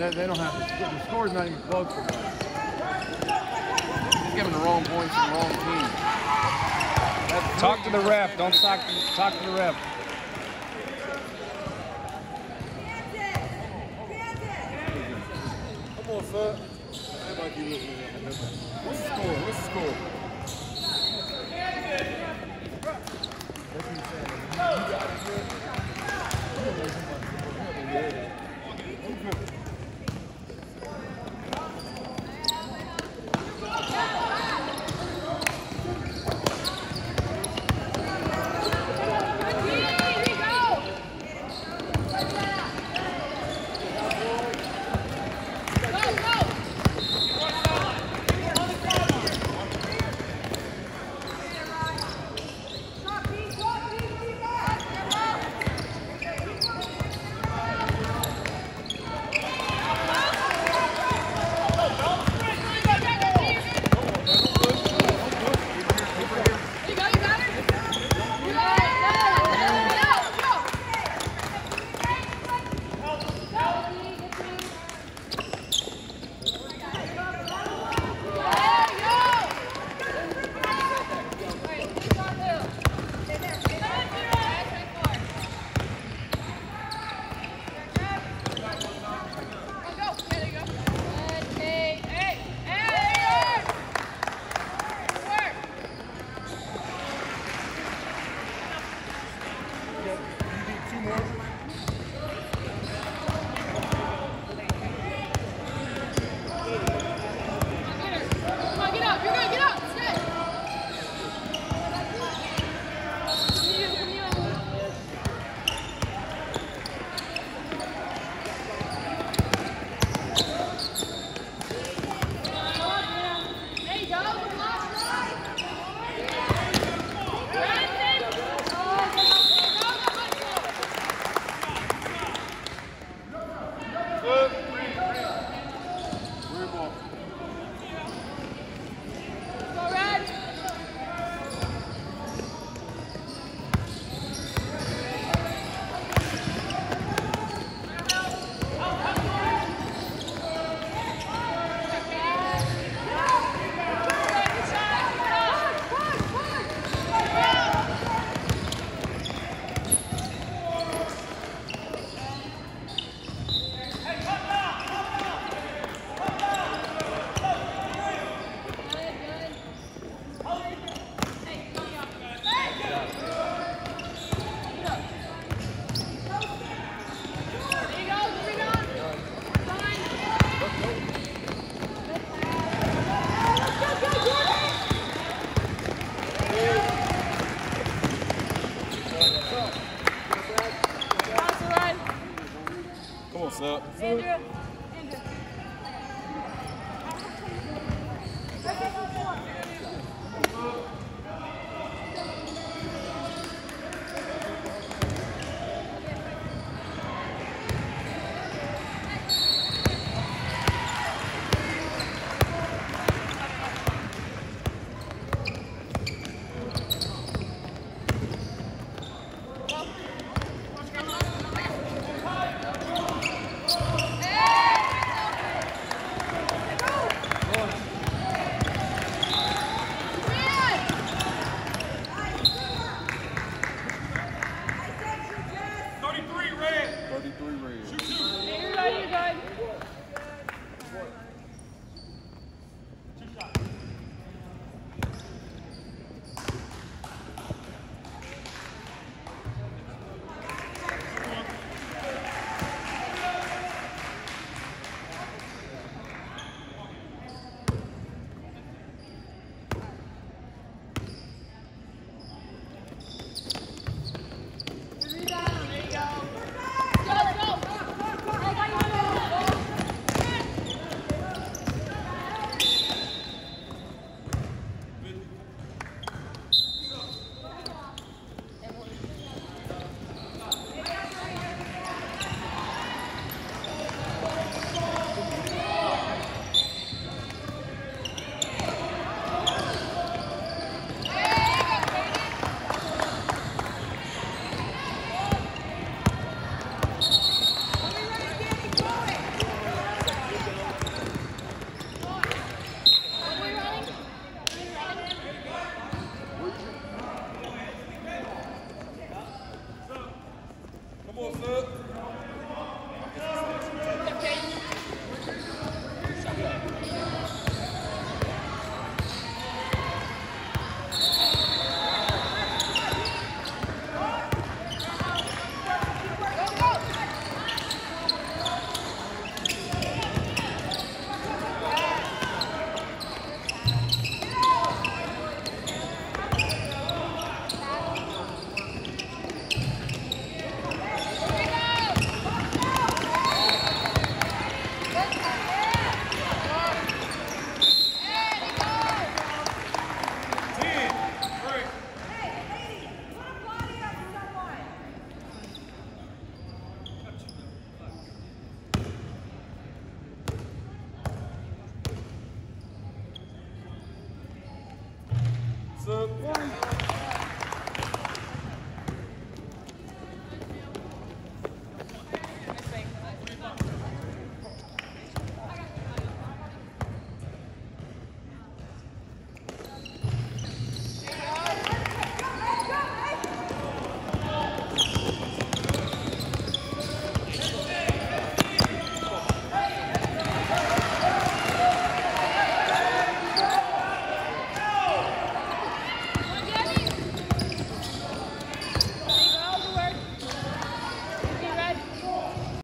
they, they don't have to. score. The score's not even close for them. He's giving the wrong points to the wrong team. That's Talk to the ref. Don't talk to, talk to the ref. Come on, son. Everybody keep. What's the score? What's the score? What's up?